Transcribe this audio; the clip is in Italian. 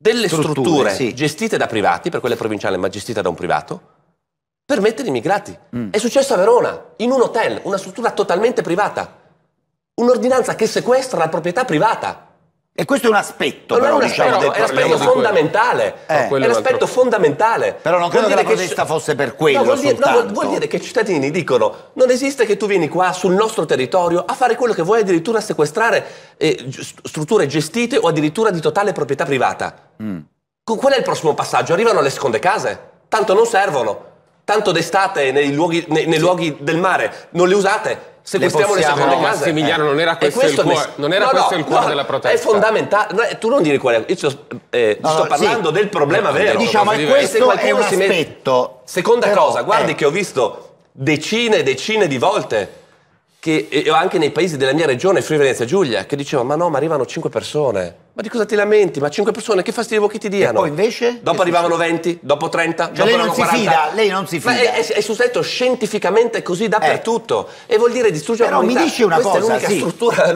delle strutture, Strutture, sì. gestite da privati, per quelle provinciali ma gestite da un privato, per mettere immigrati. Mm. È successo a Verona, in un hotel, una struttura totalmente privata. Un'ordinanza che sequestra la proprietà privata. E questo è un aspetto, Non è però, un diciamo, aspetto, del è un problema. aspetto fondamentale. Eh. È quello un è un aspetto altro- fondamentale. Però non credo che la protesta ci- fosse per quello no, vuol dire, no, vuol- dire che i cittadini dicono non esiste che tu vieni qua sul nostro territorio a fare quello che vuoi, addirittura a sequestrare eh, strutture gestite o addirittura di totale proprietà privata. Mm. Con- Qual è il prossimo passaggio? Arrivano le seconde case? Tanto non servono. Tanto d'estate nei luoghi, nei- nei luoghi del mare non le usate. Sequestriamo le, possiamo- seconde No, case. Massimiliano, non era E questo il è cuore- non era questo il cuore della protesta. È fondamentale. No, eh, tu non dire qual è. Io ti sto, eh, No, sto no, parlando sì. del problema Eh, vero. Diciamo. Se questo è un si aspetto. Seconda Però, cosa, guardi eh, che ho visto decine e decine di volte che anche nei paesi della mia regione, Friuli Venezia Giulia, che dicevano ma no, ma arrivano 5 persone. Ma di cosa ti lamenti? Ma 5 persone, che fastidio che ti diano? poi invece? Dopo arrivavano 20, dopo 30, Cioè, dopo lei non erano si 40. fida, lei non si Ma fida. è, è, è sustato scientificamente così dappertutto. E vuol dire distruggere Però la mi comunità. dice una Questa cosa, è l'unica sì. struttura